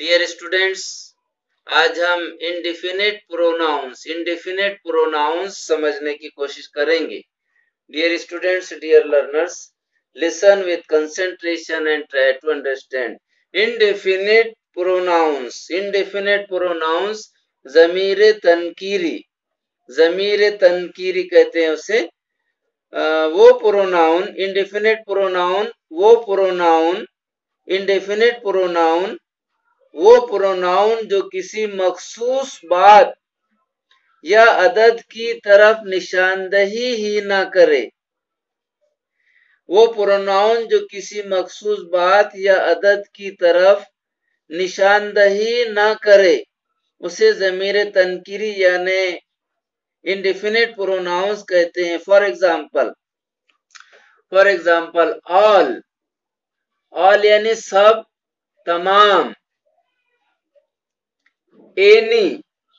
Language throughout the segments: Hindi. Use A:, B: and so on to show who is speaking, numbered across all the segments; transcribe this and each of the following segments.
A: डियर स्टूडेंट्स आज हम इंडिफिनिट प्रोनाउंस इंडिफिनिट प्रोनाउंस समझने की कोशिश करेंगे। Dear students dear learners listen with concentration and try to understand indefinite pronouns indefinite pronouns जमीर तनकीरी जमीर तनकीरी कहते हैं उसे। वो प्रोनाउन इंडिफिनिट प्रोनाउन वो प्रोनाउन इंडेफिनेट प्रोनाउन वो प्रोनाउन जो किसी मखसूस बात या अदद की तरफ़ निशानदही ही ना करे। वो प्रोनाउन जो किसी मखसूस बात या अदद की तरफ़ निशानदही ना करे, उसे जमीर तनकीरी यानी इंडिफिनिट प्रोनाउंस कहते हैं। For example for example all all यानी सब, तमाम एनी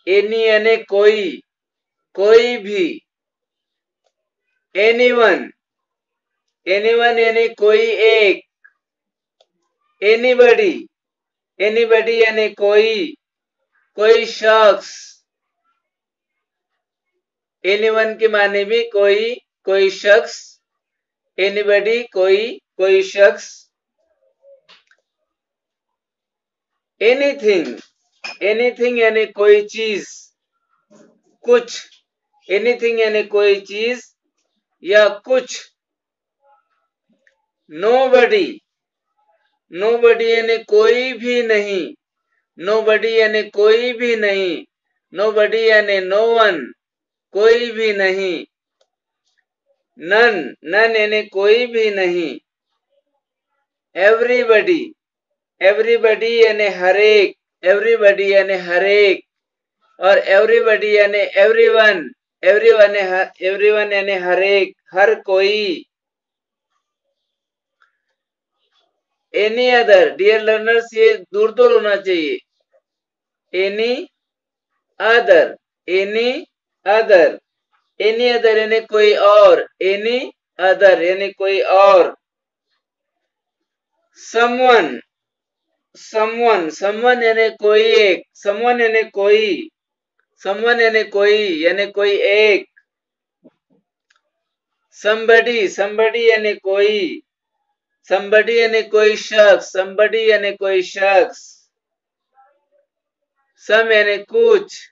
A: एनी यानी कोई कोई भी एनीवन एनीवन यानी कोई एक एनी एनीबडी एनीबडी यानी कोई कोई शख्स एनीवन के माने भी कोई कोई शख्स एनीबडी कोई कोई शख्स एनीथिंग एनीथिंग यानी कोई चीज़, कुछ एनीथिंग यानी कोई चीज़, या कुछ नो बडी नो बडी यानी कोई भी नहीं नो बडी यानी कोई भी नहीं नो बडी यानी नो वन कोई भी नहीं। नन नन यानी कोई भी नहीं। एवरीबडी एवरीबडी यानी हरेक एवरीबडी यानी हरेक। और एवरीबडी यानी एवरीवन एवरीवन एवरीवन यानी हरेक, हर कोई। एनी अदर डियर लर्नर्स ये दूर दूर होना चाहिए। Any other any other any other यानी कोई और. एनी अदर यानी कोई और. समवन समवन समवन यानी कोई एक. समवन यानी कोई. समवन यानी कोई यानी कोई एक. संबडी संबडी यानी कोई. संबडी यानी कोई शख्स. संबडी यानी कोई शख्स. सम यानी कुछ.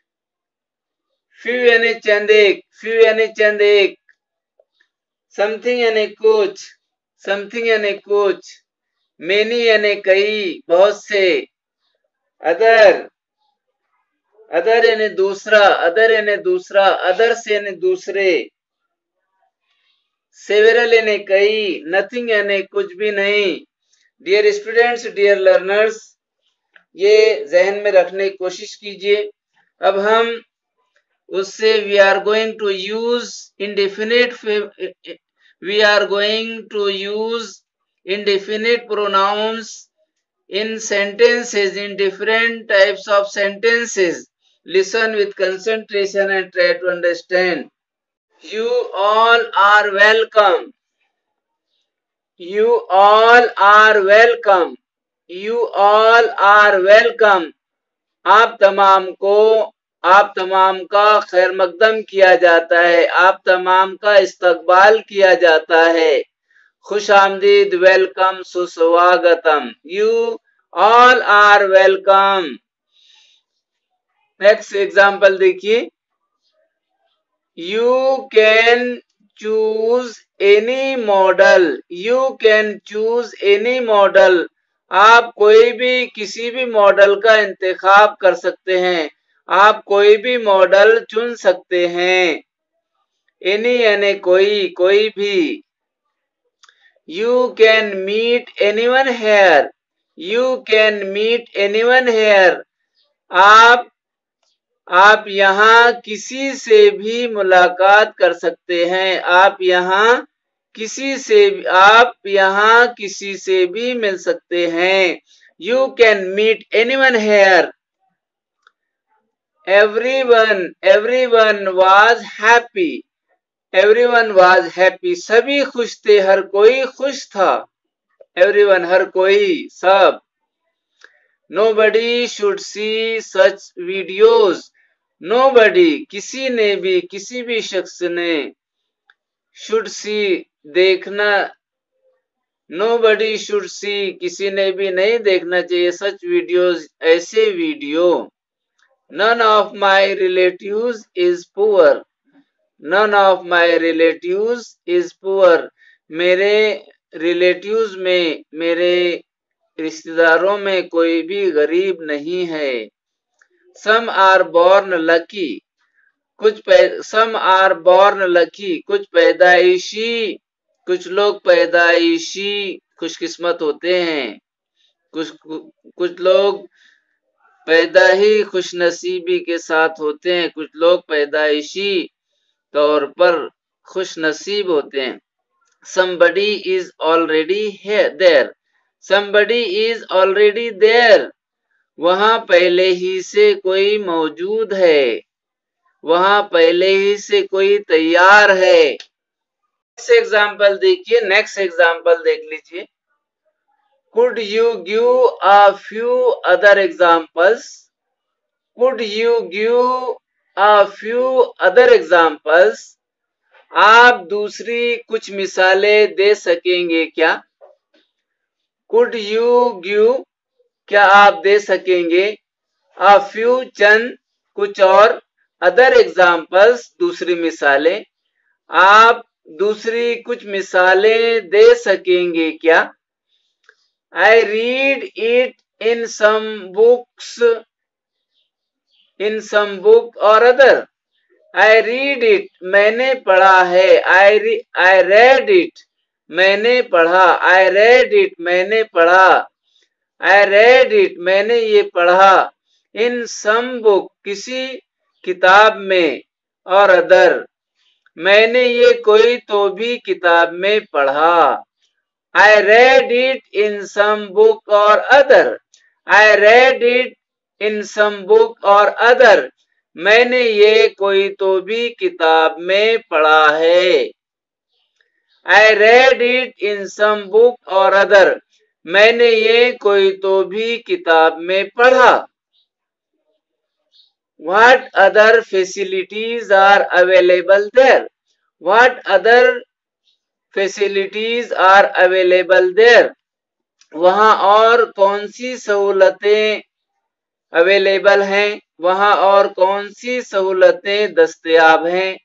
A: फ्यू यानी चंद एक फ्यू यानी चंद एक समथिंग यानी कुछ समथिंग यानी कुछ मेनी यानी कई बहुत से अदर अदर यानी दूसरा अदर यानी दूसरा अदर्स यानी दूसरे सेवेरल यानी कई नथिंग यानी कुछ भी नहीं डियर स्टूडेंट्स डियर लर्नर्स ये जहन में रखने की कोशिश कीजिए अब हम उससे we are going to use indefinite we are going to use indefinite pronouns in sentences in different types of sentences. Listen with concentration and try to understand. You all are welcome. You all are welcome. You all are welcome. आप तमाम को आप तमाम का खैर मकदम किया जाता है, आप तमाम का इस्तकबाल किया जाता है। खुश आमदीद, वेलकम सुस्वागतम। You all are welcome next example देखिए। You can choose any model you can choose any model आप कोई भी, किसी भी मॉडल का इंतखाब कर सकते हैं। आप कोई भी मॉडल चुन सकते हैं। एनी यानी कोई कोई भी। You can meet anyone here. You can meet anyone here. आप आप यहाँ किसी से भी मुलाकात कर सकते हैं। आप यहाँ किसी से, आप यहाँ किसी से भी मिल सकते हैं। You can meet anyone here everyone was happy everyone was happy सभी खुश थे, हर कोई खुश था। एवरी वन हर कोई, सब। Nobody should see such videos nobody किसी ने भी, किसी भी शख्स ने शुड सी देखना। नो बड़ी शुड सी किसी ने भी नहीं देखना चाहिए सच वीडियोज़ ऐसे video none of my relative is poor none of my relative is poor मेरे रिलेटिव्स में, मेरे रिश्तेदारों में कोई भी गरीब नहीं है। सम आर बॉर्न लकी कुछ सम आर बॉर्न लकी कुछ पैदाइशी, कुछ लोग पैदाइशी खुशकिस्मत होते हैं। कुछ कुछ लोग पैदा ही खुशनसीबी के साथ होते हैं। कुछ लोग पैदाइशी तौर पर खुश नसीब होते हैं। Somebody is already here there. Somebody is already there. वहाँ पहले ही से कोई मौजूद है। वहाँ पहले ही से कोई तैयार है। एग्ज़ाम्पल देखिए नेक्स्ट एग्ज़ाम्पल देख लीजिए। Could you give a few other examples could you give a few other examples आप दूसरी कुछ मिसालें दे सकेंगे क्या? कुड यू गिव क्या आप दे सकेंगे? अ फ्यू चंद, कुछ और अदर एग्जाम्पल्स दूसरी मिसालें। आप दूसरी कुछ मिसालें दे सकेंगे क्या? I read it in some books in some book or other I read it मैंने पढ़ा है. I, I I read it मैंने पढ़ा. आई रेड इट मैंने पढ़ा. आई रेड इट मैंने ये पढ़ा. इन सम बुक किसी किताब में और अदर मैंने ये कोई तो भी किताब में पढ़ा. I read it in some book or other I read it in some book or other मैंने ये कोई तो भी किताब में पढ़ा है। I read it in some book or other मैंने ये कोई तो भी किताब में पढ़ा। What other facilities are available there? What other facilities are available there वहाँ और कौन सी सहूलतें अवेलेबल हैं? वहाँ और कौन सी सहूलतें दस्तयाब हैं?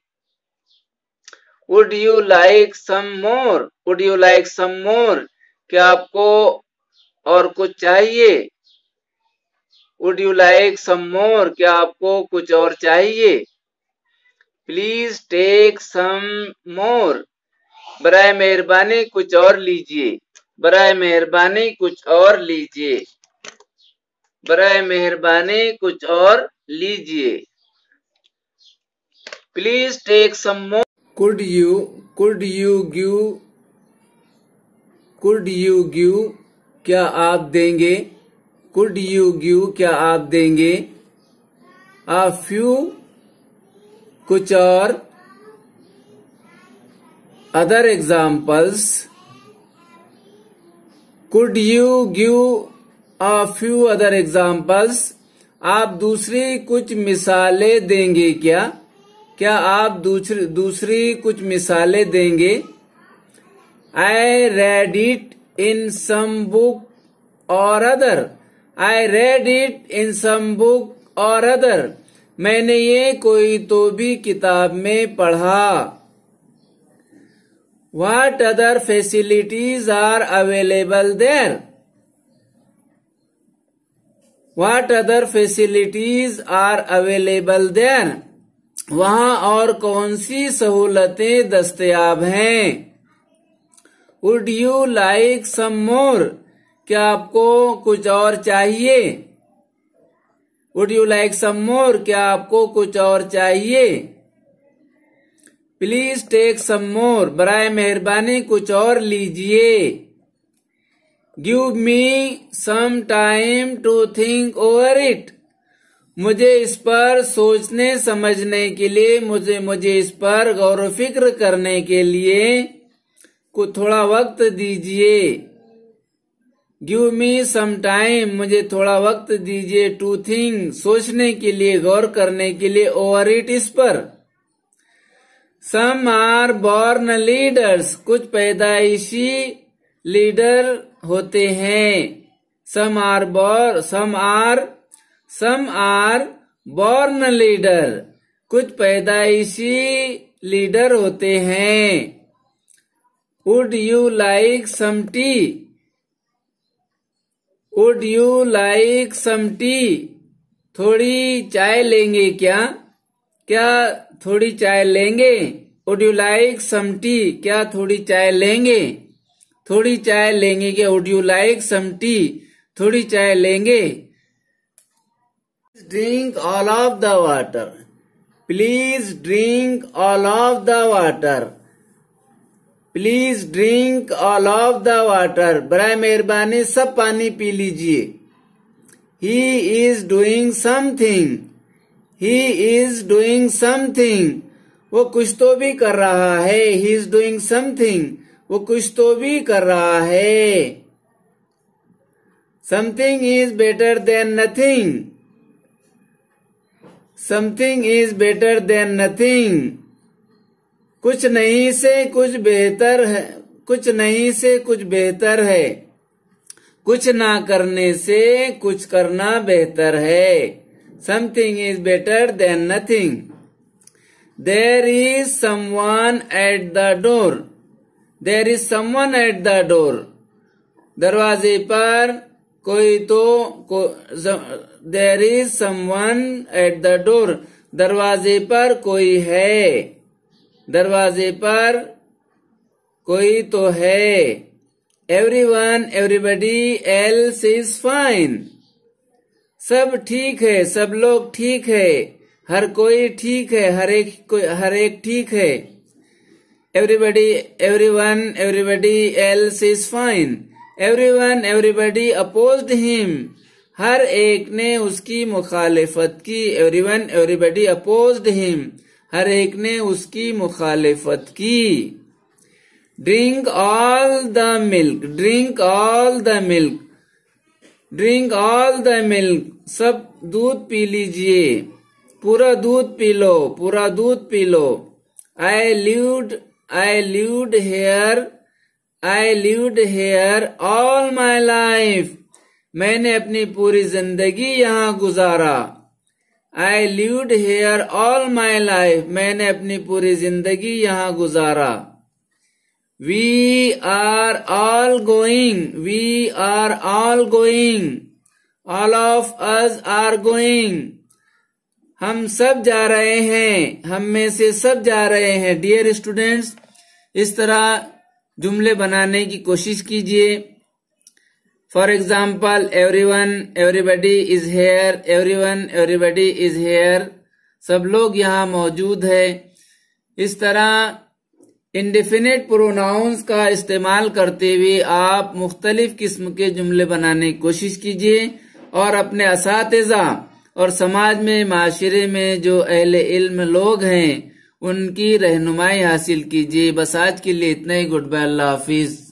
A: Would you like some more would you like some more क्या आपको और कुछ चाहिए? Would you like some more क्या आपको कुछ और चाहिए? प्लीज़ टेक सम मोर बरए मेहरबानी कुछ और लीजिए। बरए मेहरबानी कुछ और लीजिए। बरए मेहरबानी कुछ और लीजिए। Please take some more. Could you could you give could you give क्या आप देंगे? कुड यू गिव क्या आप देंगे? आ फ्यू, कुछ और other examples could you give a few other examples आप दूसरी कुछ मिसालें देंगे क्या? क्या आप दूसरी दूसरी कुछ मिसालें देंगे? I read it in some book or other I read it in some book or other मैंने ये कोई तो भी किताब में पढ़ा। What other facilities are available there what other facilities are available there वहाँ और कौन सी सहूलतें दस्तयाब हैं? Would you like some more क्या आपको कुछ और चाहिए? Would you like some more क्या आपको कुछ और चाहिए? प्लीज़ टेक सम मोर बराए मेहरबानी कुछ और लीजिए। Give me some time to think over it मुझे इस पर सोचने, समझने के लिए, मुझे मुझे इस पर गौर फ़िक्र करने के लिए कुछ थोड़ा वक्त दीजिए। गिव मी सम टाइम मुझे थोड़ा वक्त दीजिए टू थिंक सोचने के लिए, गौर करने के लिए ओवर इट इस पर। सम आर बॉर्न लीडर्स कुछ पैदाइशी लीडर होते हैं। Some are born some are some are born leader कुछ पैदाइशी लीडर होते हैं। Would you like some tea would you like some tea थोड़ी चाय लेंगे क्या? क्या थोड़ी चाय लेंगे? Would you like some tea क्या थोड़ी चाय लेंगे? थोड़ी चाय लेंगे क्या? Would you like some tea थोड़ी चाय लेंगे? Drink all of the water please drink all of the water please drink all of the water बरा मेहरबानी सब पानी पी लीजिए he is doing something he is doing something वो कुछ तो भी कर रहा है। ही इज़ डूइंग समथिंग वो कुछ तो भी कर रहा है। Something is better than nothing something is better than nothing कुछ नहीं से कुछ बेहतर है। कुछ नहीं से कुछ बेहतर है। कुछ ना करने से कुछ करना बेहतर है। Something is better than nothing there is someone at the door there is someone at the door दरवाजे पर कोई तो को, there is someone at the door दरवाजे पर कोई है। दरवाजे पर कोई तो है। Everyone everybody else is fine सब ठीक है, सब लोग ठीक है। हर कोई ठीक है, हर एक कोई, हर एक ठीक है। Everybody everyone everybody else is fine everyone everybody oppose him हर एक ने उसकी मुखालिफत की। Everyone everybody oppose him हर एक ने उसकी मुखालिफत की। Drink all the milk drink all the milk drink all the milk सब दूध पी लीजिए। पूरा दूध पी लो, पूरा दूध पी लो। I lived I lived here I lived here all my life मैंने अपनी पूरी ज़िंदगी यहाँ गुजारा। I lived here all my life मैंने अपनी पूरी ज़िंदगी यहाँ गुजारा। We are all going we are all going all of us are going हम सब जा रहे हैं। हम में से सब जा रहे हैं। डियर स्टूडेंट्स इस तरह जुमले बनाने की कोशिश कीजिए। For example everyone everybody is here everyone everybody is here सब लोग यहाँ मौजूद है। इस तरह इंडिफिनिट प्रोनाउंस का इस्तेमाल करते हुए आप मुख्तलिफ़ किस्म के जुमले बनाने की कोशिश कीजिए और अपने इस और समाज में, माशरे में जो अहल इल्म लोग हैं, उनकी रहनुमाई हासिल कीजिए। बस आज के लिए इतना ही। Good bye. अल्लाह हाफिज।